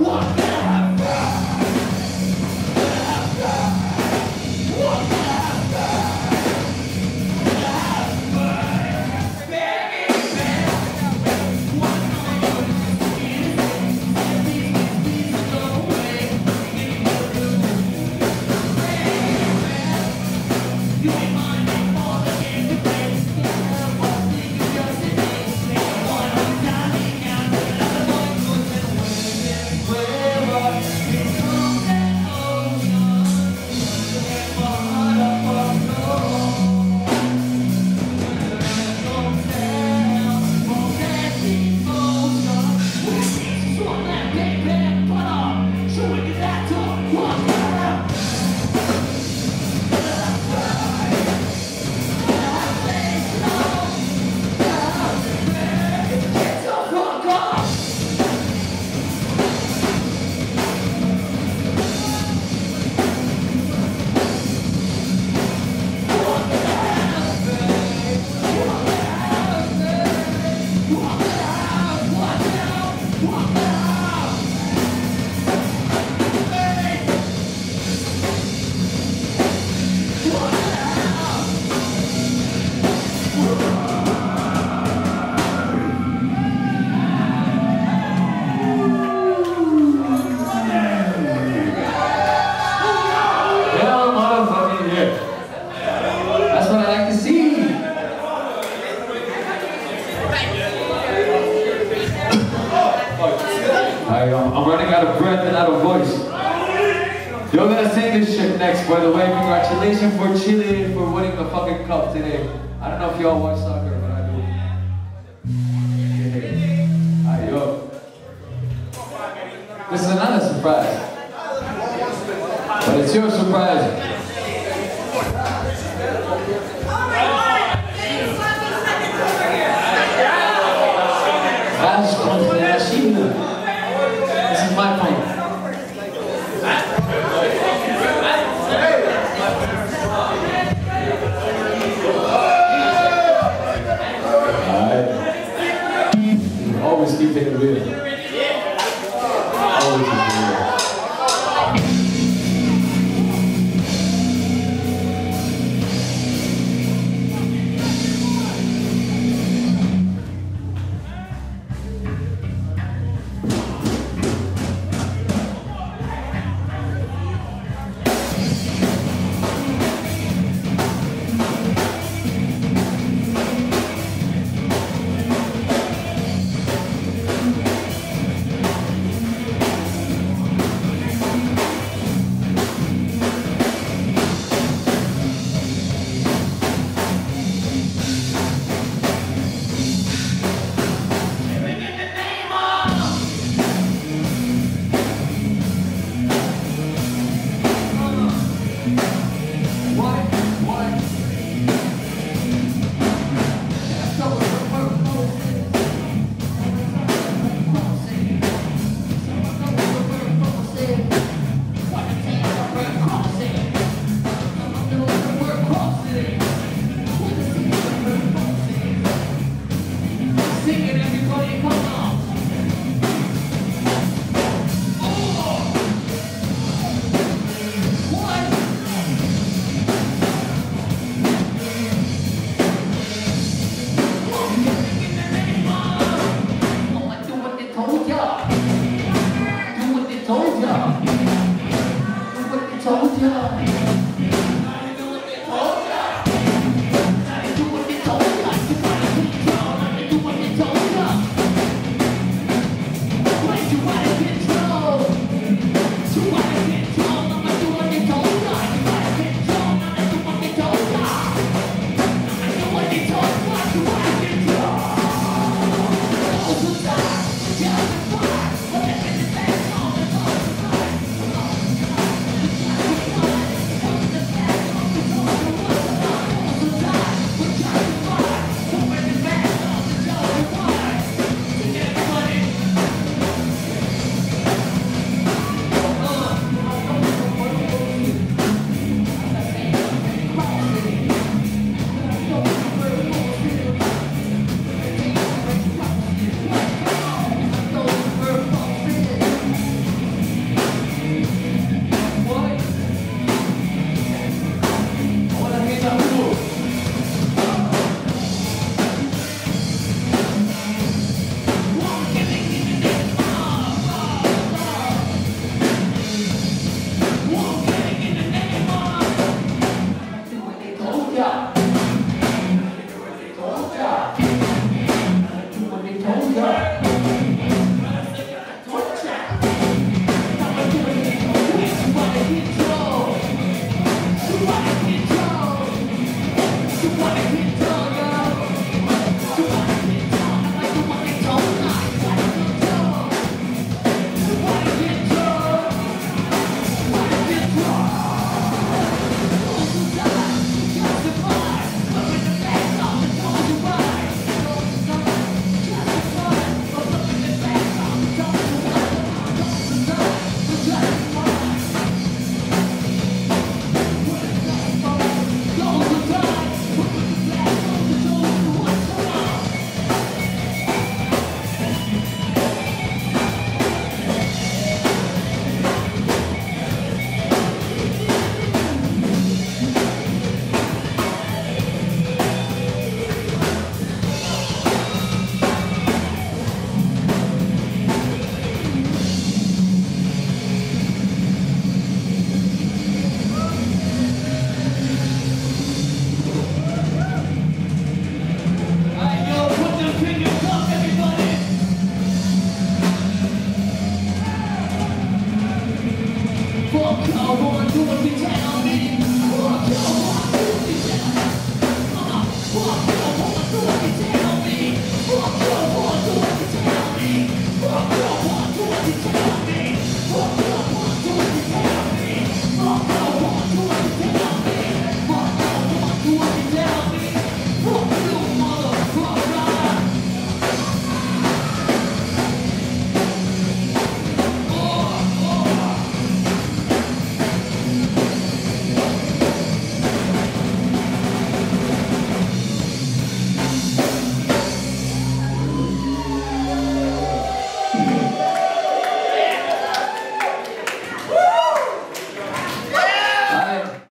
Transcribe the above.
哇 by the way. Congratulations for Chile for winning the fucking cup today. I don't know if y'all watch soccer, but I do. Alright, yo. This is another surprise. But it's your surprise. Ele